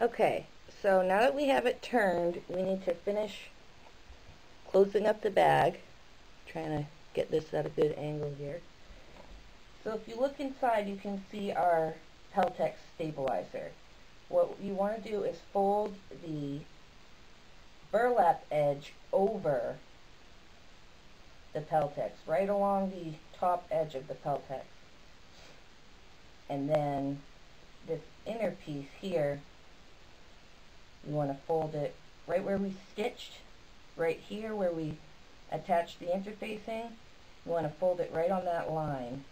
Okay, so now that we have it turned, we need to finish closing up the bag. Trying to get this at a good angle here. So if you look inside, you can see our Peltex stabilizer. What you want to do is fold the burlap edge over the Peltex, right along the top edge of the Peltex. And then this inner piece here, you want to fold it right where we stitched, right here where we attached the interfacing, you want to fold it right on that line.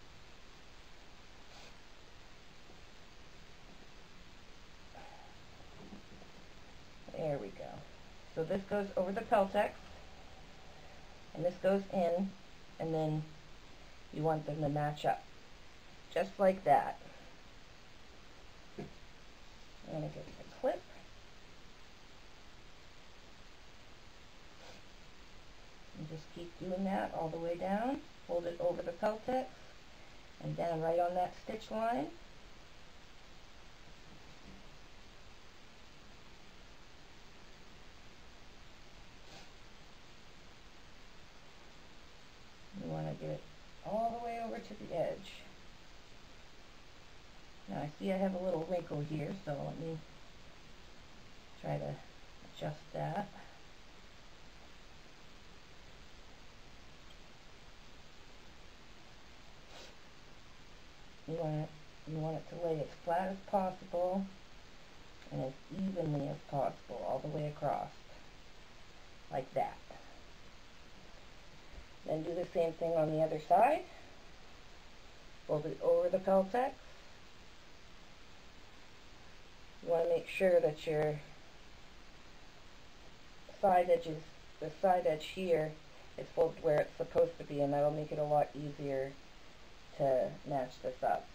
There we go. So this goes over the Peltex, and this goes in, and then you want them to match up, just like that. I'm going to get the clip. And just keep doing that all the way down. Hold it over the Peltex and down right on that stitch line. You want to get it all the way over to the edge. Now I see I have a little wrinkle here, so let me try to adjust that. You want it, you want it to lay as flat as possible and as evenly as possible all the way across, like that. Then do the same thing on the other side. Fold it over the Peltex. You want to make sure that your side edges, the side edge here is folded where it's supposed to be and that'll make it a lot easier to match this up.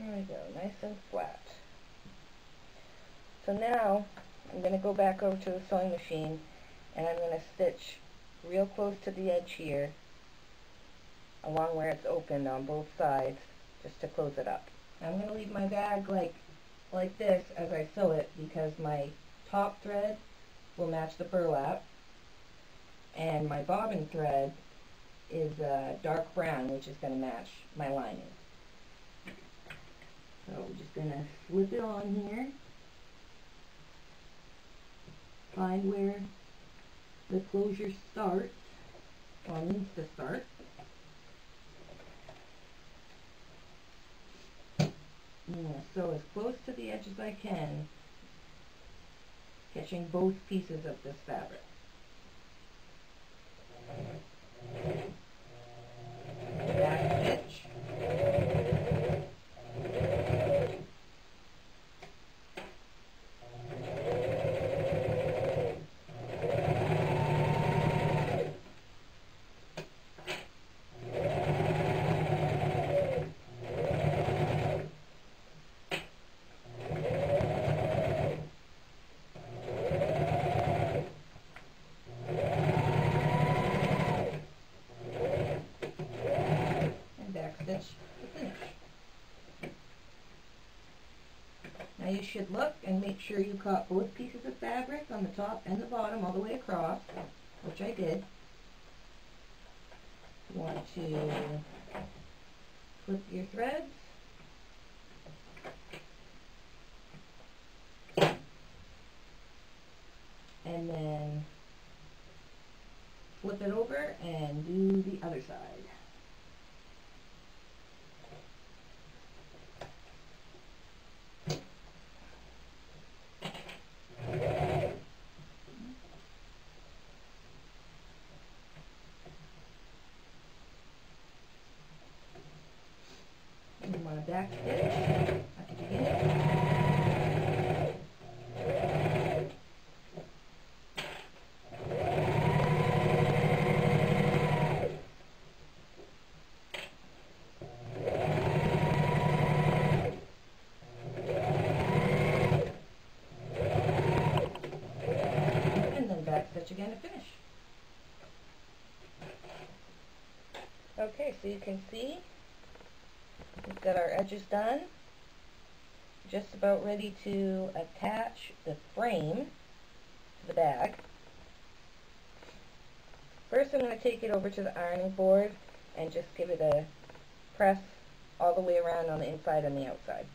There we go, nice and flat. So now I'm going to go back over to the sewing machine and I'm going to stitch real close to the edge here along where it's open on both sides just to close it up. I'm going to leave my bag like like this as I sew it because my top thread will match the burlap and my bobbin thread is uh, dark brown which is going to match my lining. So we're just going to slip it on here. Find where the closure starts, going to sew as close to the edge as I can, catching both pieces of this fabric. Now you should look and make sure you cut both pieces of fabric on the top and the bottom all the way across, which I did. You want to flip your threads. And then flip it over and do the other side. Okay, so you can see we've got our edges done. Just about ready to attach the frame to the bag. First I'm going to take it over to the ironing board and just give it a press all the way around on the inside and the outside.